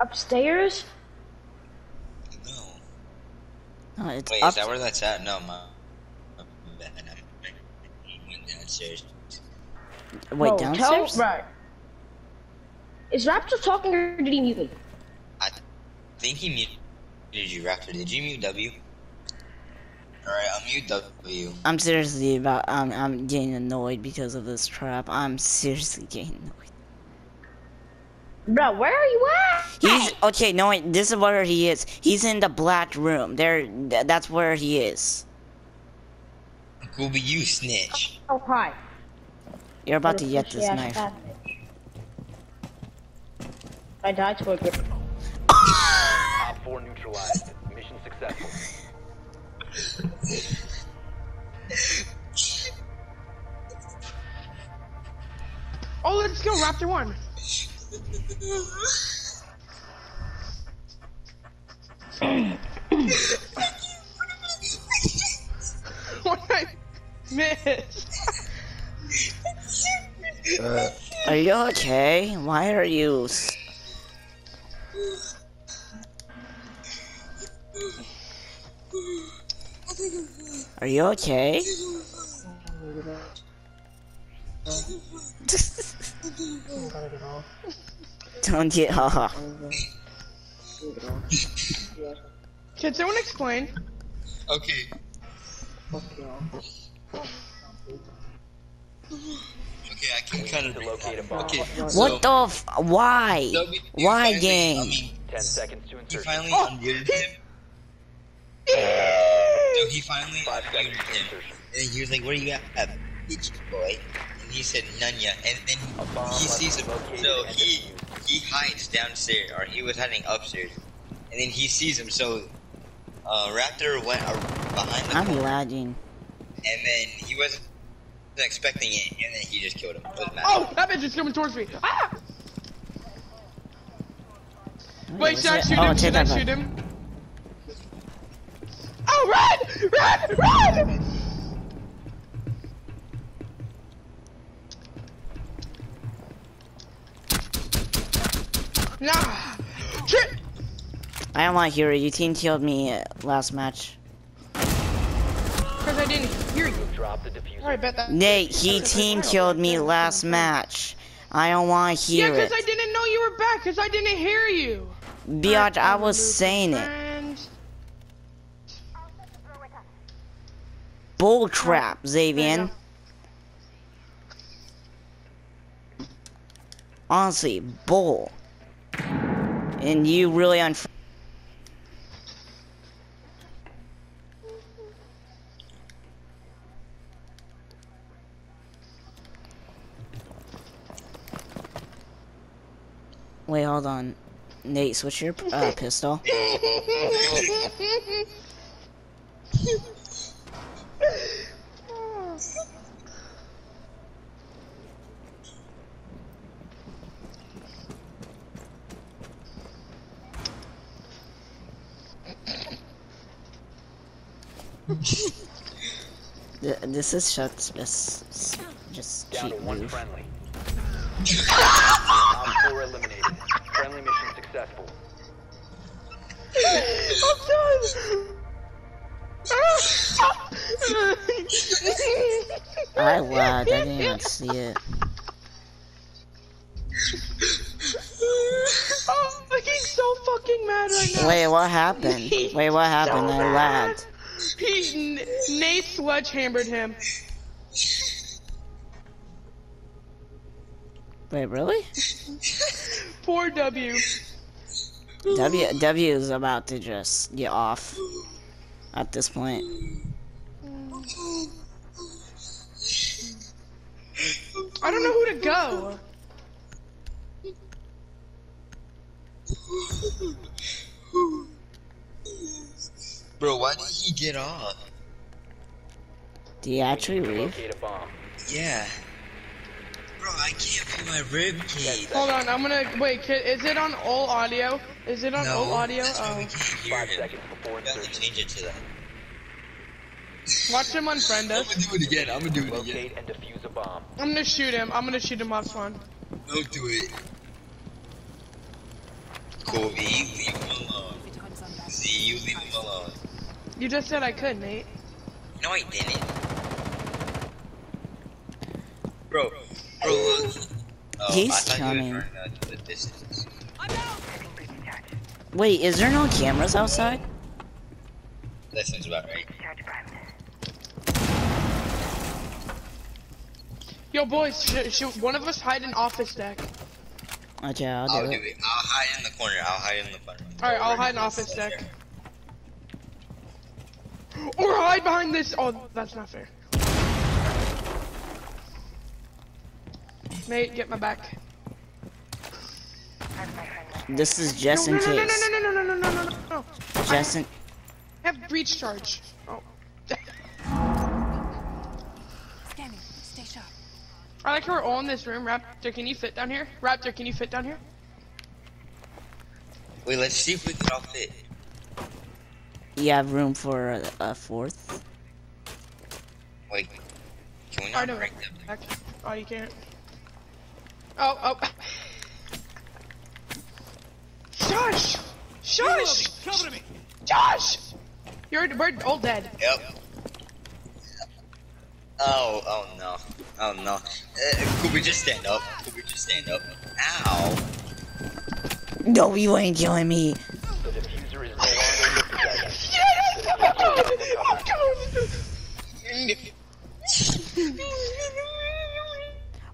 Upstairs? No. No, it's Wait, up. is that where that's at? No, my. my bad. He went downstairs. Wait, Bro, downstairs? Tell, right. Is Raptor talking or did he mute me? I think he muted you, Raptor. Did you mute W? Alright, I'll mute W. I'm seriously about. Um, I'm getting annoyed because of this trap. I'm seriously getting annoyed. Bro, where are you at? He's okay. No, wait, this is where he is. He's in the black room. There, th- that's where he is. Cool, be you, snitch. Oh, hi. You're about to get this fishy-ass knife. fat bitch. I died to a grip. Op 4 neutralized. Mission successful. Oh, let's go, Raptor 1. What I missed? Are you okay? Why are you? Are you okay? Don't get off. Can someone explain? Okay. Okay, I can kind of to locate a bomb. Okay. What the f- Why? So we- we Why, finally- I gang? mean, 10 seconds to he finally Oh, unmuted he- him. So he finally 5 seconds unmuted him. And he was like, "What "Where you at, bitch boy?" And he said, "None yet." And then he sees him. So he he hides downstairs, or he was hiding upstairs. And then he sees him. So uh, Raptor went uh, behind the I'm corner, lagging. and then he wasn't expecting it, and then he just killed him. It was mad. Oh, that bitch is coming towards me. Ah! Wait, What's should I shoot oh, him? take Should I shoot him? Oh, run! Run! Run! Nah! Shit! I don't want to hear it. You team killed me uh, last match. Because I didn't hear you. Drop the defuser. Alright, bet that. Nate, he team killed me last match. I don't want to hear Yeah, hear because. I didn't know you were back, because I didn't hear you. Biatch, I was saying it. Bull crap, Xavier. Honestly, bull. And you really unf- Wait, hold on. Nate, switch your uh, pistol. This is Chuck's best. s- Just Down to cheap one move. friendly. Op 4 eliminated. Friendly mission successful. I lagged. I didn't even see it. oh, he's so fucking mad right now. Wait, what happened? Wait, what happened? I mad. lagged. He, N- Nate sledgehammered him. Wait, really? Poor W. W W is about to just get off at this point. I don't know who to go. Bro, why did he get off? Do you actually leave? locate a bomb. Yeah. Bro, I can't feel my rib cage. Hold on, I'm gonna wait. Kid, is it on all audio? Is it on No, all audio? that's why we Oh. can't hear Five him. seconds before You have to insertion. change it to that. Watch him unfriend us. I'm gonna do it again. I'm gonna do it again. Locate and defuse a bomb. I'm gonna shoot him. I'm gonna shoot him off spawn. Don't do it. Kobe, leave him alone. Z, you leave him alone. You just said I could, Nate. No, I didn't. Bro, bro, look. Oh, He's I thought you were coming. trying to the distance. Wait, is there no cameras outside? That sounds about right. Yo, boys, sh- should one of us hide an office deck? Okay, I'll I'll do do it. it. I'll hide in the corner. I'll hide in the corner. Alright, I'll hide an office deck. Or hide behind this. Oh, that's not fair. Nate, get my back. This is just no, in no, no, case. no, no, no, no, no, no, no, no. Just in. I have breach charge. Oh. Scanning. Stay sharp. I like how we're all in this room. Raptor, can you fit down here? Raptor, can you fit down here? Wait, let's see if we can all fit. You have room for a, a fourth. Wait, can we I not know. break them? Oh, you can't. Oh, oh. Shush! Shush! Cover me. Josh! You're we're all dead. Yep. Oh, oh no. Oh no. Uh, could we just stand up? Could we just stand up? Ow. No, you ain't killing me.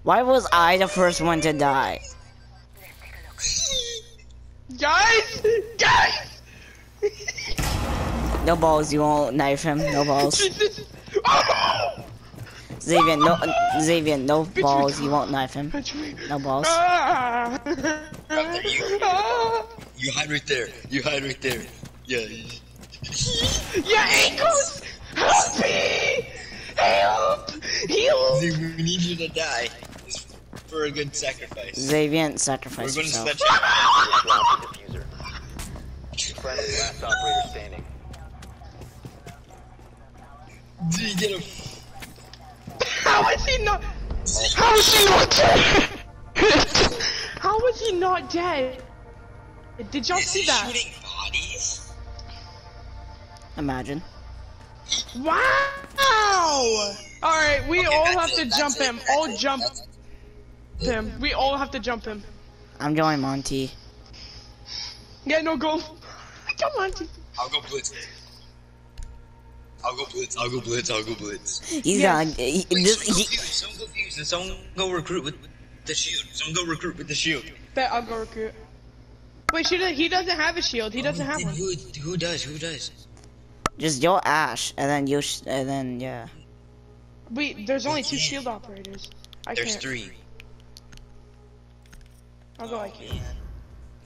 Why was I the first one to die? Guys! Guys! No balls, you won't knife him. No balls. oh! Xavier, no, Xavier, no balls, you won't knife him. No balls. Ah! You, Ah! you hide right there. You hide right there. Yeah. Your ankles! Help me! Help! Heal! We need you to die. It's for a good sacrifice. Xavier, We're sacrifice gonna set you. Drop defuser. Friendly last operator standing. Z, get him. How is he not? How is he not dead? How is he not dead? Did y'all see he that? shooting bodies? Imagine. Wow! Alright, we Okay, all have it, to that's jump it, him. that's All it, jump that's it. Him. We all have to jump him. I'm going Monty. Yeah, no, go. Come on. T- I'll go blitz. I'll go blitz. I'll go blitz. I'll go blitz. He's Yes. not. Uh, he, Wait, this, someone go he, fuse. Someone go fuse, and someone go recruit with the shield. Someone go recruit with the shield. Bet I'll go recruit. Wait, she does, he doesn't have a shield. He doesn't have one. Who, who does? Who does? just yo Ash, and then you, sh- and then yeah. Wait, there's only two shield operators. I There's can't. three. I'll go like you. Man.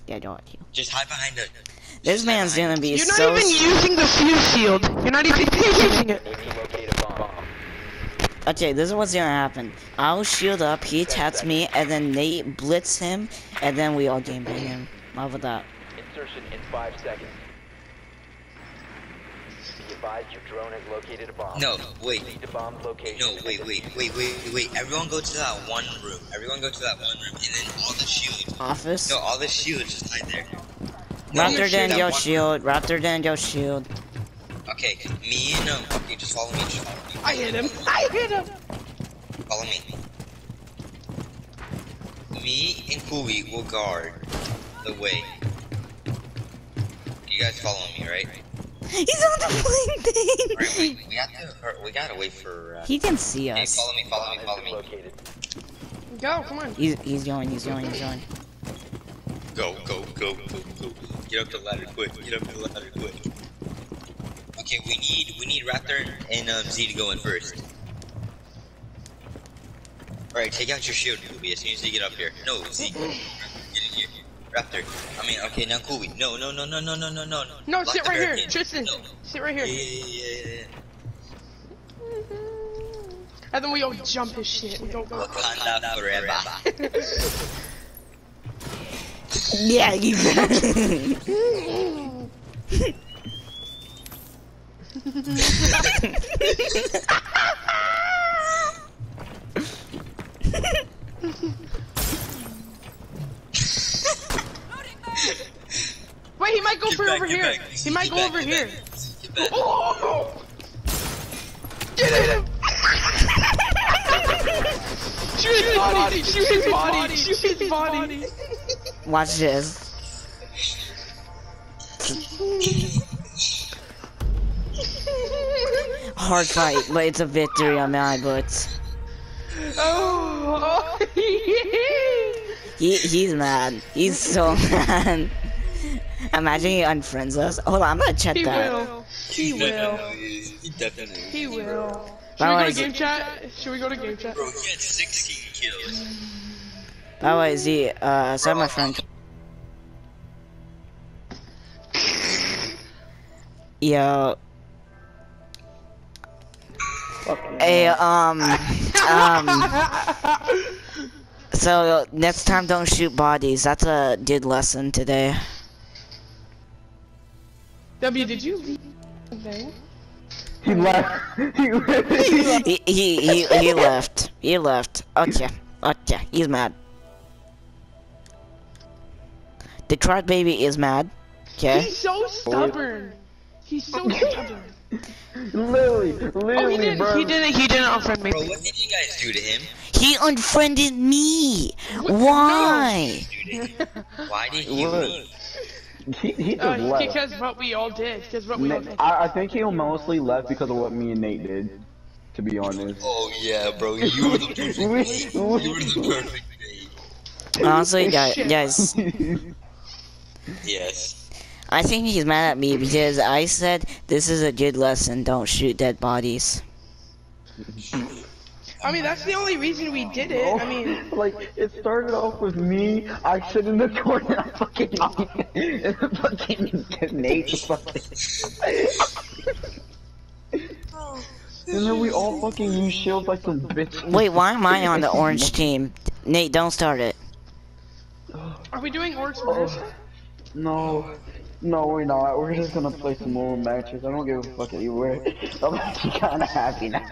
Yeah, don't like you. Just hide behind it. This man's gonna be You're not even s- using the fuse shield. You're not even using it. Need to locate a bomb. Okay, this is what's gonna happen. I'll shield up, he attacks me, and then Nate blitz him, and then we all game bang him. How about that? Insertion in five seconds. Be advised your drone has located a bomb. No, wait. Proceed to bomb's location. No, and wait, wait, wait, wait, wait. Everyone go to that one room. Everyone go to that one room, and then all the shields. Office? No, all the shields just hide there. No, Raptor that then yo shield, Raptor then yo shield. Okay, me and um. Okay, just follow me. Just follow me. I hit him. I hit him. Follow me. Me and Kubi will guard the way. You guys follow me, right? He's on the plane thing! wait, we have to. We gotta wait for. Uh, He can see okay, us. follow me, follow me, follow has been me. located. Go, come on. He's, he's going, he's going, he's going. Go, go, go, go, go. Get up the ladder quick. Get up the ladder quick. Okay, we need we need Raptor and um, Z to go in first. Alright, take out your shield, Kubi, as soon as you get up here. No, Z. Get in here. Raptor. I mean, okay, now Kubi. No, no, no, no, no, no, no, no. No, Lock sit the right here. barricade. Tristan, No. sit right here. yeah, yeah, yeah. And then we all jump his shit. We go, go. Wakanda forever. Yeah, you might go Get for back, over get here. back. He might Get go back, over get here. back. Get back. Oh! Get him! Shoot his body! Shoot his body! Shoot his body! Watch this. Hard fight, but it's a victory on my books. Oh! He he's mad. He's so mad. Imagine he unfriends us. Hold on, I'm gonna check He that. will. He will. Definitely. He definitely. He will. Should By we go to is game chat? Should we go to game chat? Bro, he had 16 kills. By the way, Z, uh, so my friend. Yo. Hey, um, um. So next time, don't shoot bodies. That's a did lesson today. W, did you leave? He left. He left. He he he, he left. He left. Okay, okay. He's mad. The truck baby is mad. Okay. He's so stubborn. He's so stubborn. literally, Oh, he literally, didn't. bro. He didn't. He didn't unfriend me. Bro, what did you guys do to him? He unfriended me. Why? Do to him? Why did you leave? He, he just Uh, left. because what we all did. Because what we all did. I, I think he mostly left because of what me and Nate did. To be honest. Oh yeah, bro, you were the perfect We- You were the perfect mate. Honestly, guys, Shit. guys, Yes. I think he's mad at me because I said this is a good lesson. Don't shoot dead bodies. I mean, that's the only reason we did it. I mean, like it started off with me. I sit in the corner. I fucking and fucking Nate fucking. and then we all fucking use shields like some bitch. Wait, why am I on the orange team? Nate, don't start it. are we doing orcs oh, first? No. No, we're not. We're just gonna play some more matches. I don't give a fuck anywhere. I'm actually kinda happy now.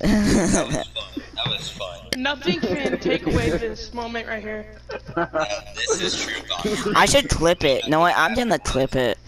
That was fun. That was fun. Nothing can take away this moment right here. Yeah, this is true, God. I should clip it. No, what? I'm gonna clip it.